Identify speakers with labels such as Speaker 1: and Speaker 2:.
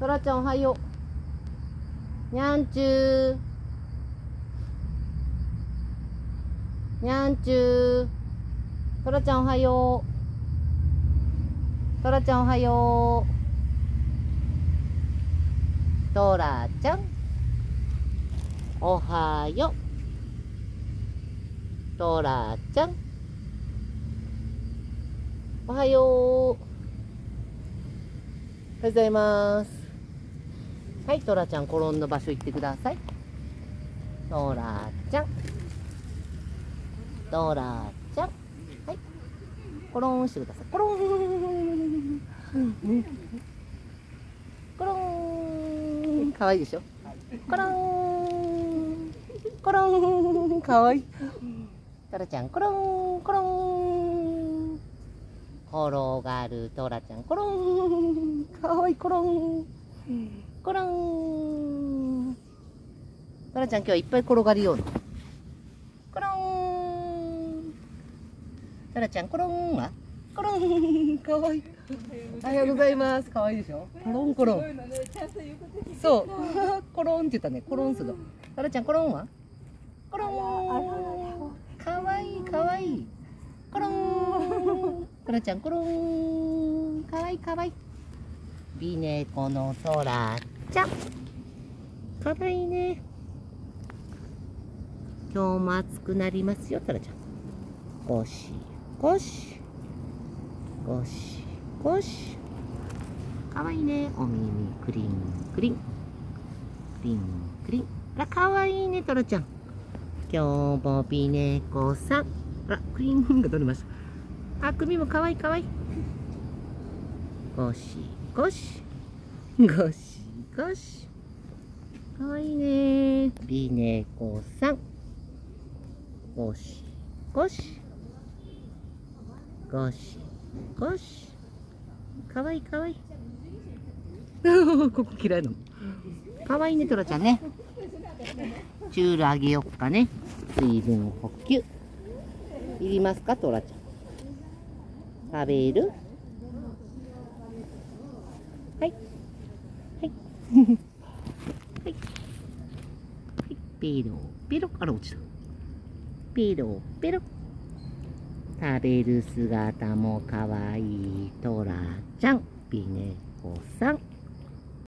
Speaker 1: トラちゃんおはよう。にゃんちゅー。にゃんちゅー。トラちゃんおはよう。トラちゃんおはよう。トラちゃん。おはよう。トラちゃん。おはよう。おはよう。ございます。はい、トラちゃん、転んの場所行ってください。トラちゃん。トラちゃん。はい。コロンしてください。コロン。コロン。かわいいでしょ？コロン。コロン。かわいい。トラちゃん、コロン。コロン。転がるトラちゃん、コロン。かわいい、コロン。コロン。トラちゃん、今日はいっぱい転がりよう。コロン。トラちゃん、コロンはコロン。かわいい。おはようございます。かわいいでしょ？コロンコロン。そう。コロンって言ったね。コロンする。トラちゃん、コロンはコロン。かわいい、かわいい。コロン。トラちゃん、コロン。かわいい、かわいい。美猫のトラちゃん。かわいいね。今日も暑くなりますよ、トラちゃん。ゴシゴシ。ゴシゴシ。かわいいね。お耳クリンクリン。クリンクリン。あら、かわいいね、トラちゃん。今日も美猫さん。あら、クリンが取れました。あ、首もかわいいかわいい。ゴシゴシ。ゴシゴシ。かわいいね。美猫さん。ゴシゴシ。ゴシゴシ。かわいいかわいい。ここ嫌いなの？かわいいね、トラちゃんね。チュールあげよっかね。水分補給。いりますか、トラちゃん。食べる？はい。はい。はい。はい。ペロペロ。あら、落ちた。ペロペロ。食べる姿もかわいいトラちゃん。ピネコさん。